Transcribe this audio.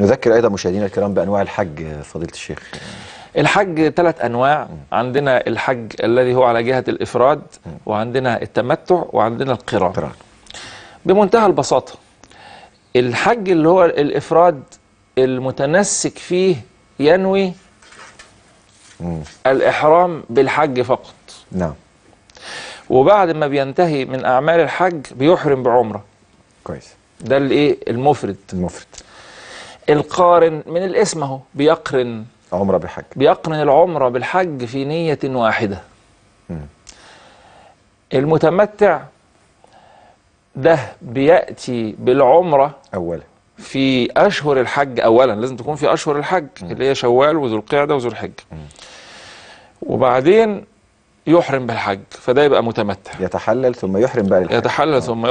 نذكر أيضا مشاهدينا الكرام بأنواع الحج فضيلة الشيخ. الحج ثلاث أنواع. عندنا الحج الذي هو على جهة الإفراد وعندنا التمتع وعندنا القران قران بمنتهى البساطة الحج اللي هو الإفراد المتنسك فيه ينوي الإحرام بالحج فقط. نعم. وبعد ما بينتهي من أعمال الحج بيحرم بعمرة. كويس. ده الإيه؟ المفرد. المفرد. القارن من الاسم اهو بيقرن. عمرة بحج بيقرن العمرة بالحج في نية واحدة. المتمتع ده بيأتي بالعمرة اولا. في أشهر الحج اولا. لازم تكون في أشهر الحج اللي هي شوال وذو القعدة وذو الحجه وبعدين يحرم بالحج فده يبقى متمتع. يتحلل ثم يحرم بقى للحج يتحلل ثم